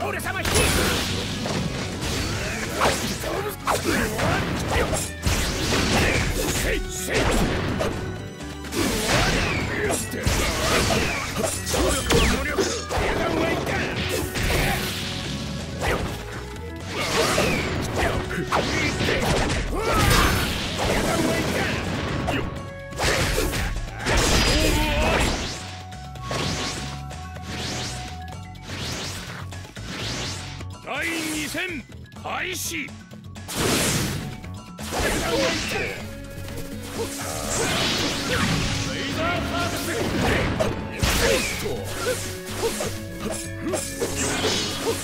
俺様ヒ第2戦開始。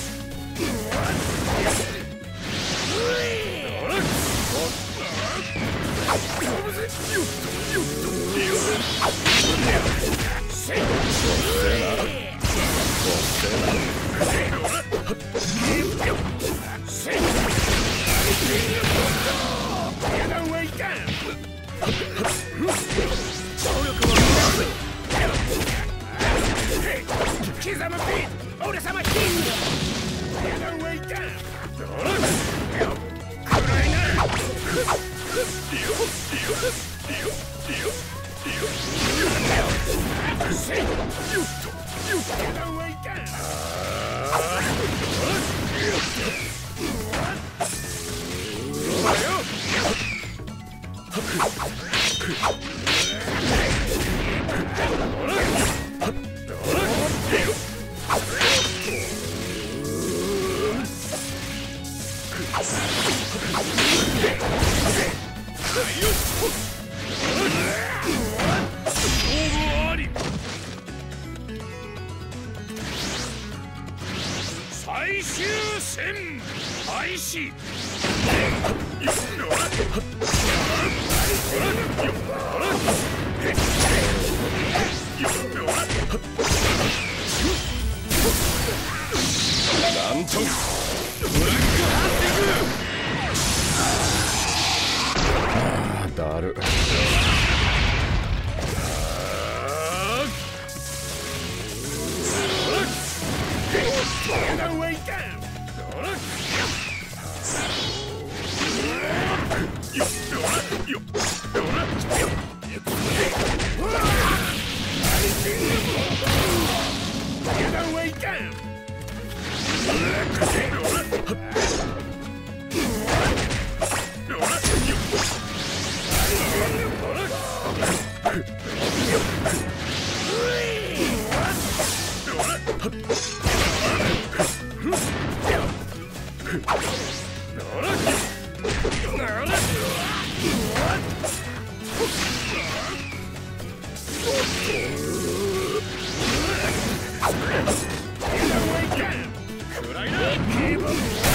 断は最終戦開始なんと。がある。Keep up!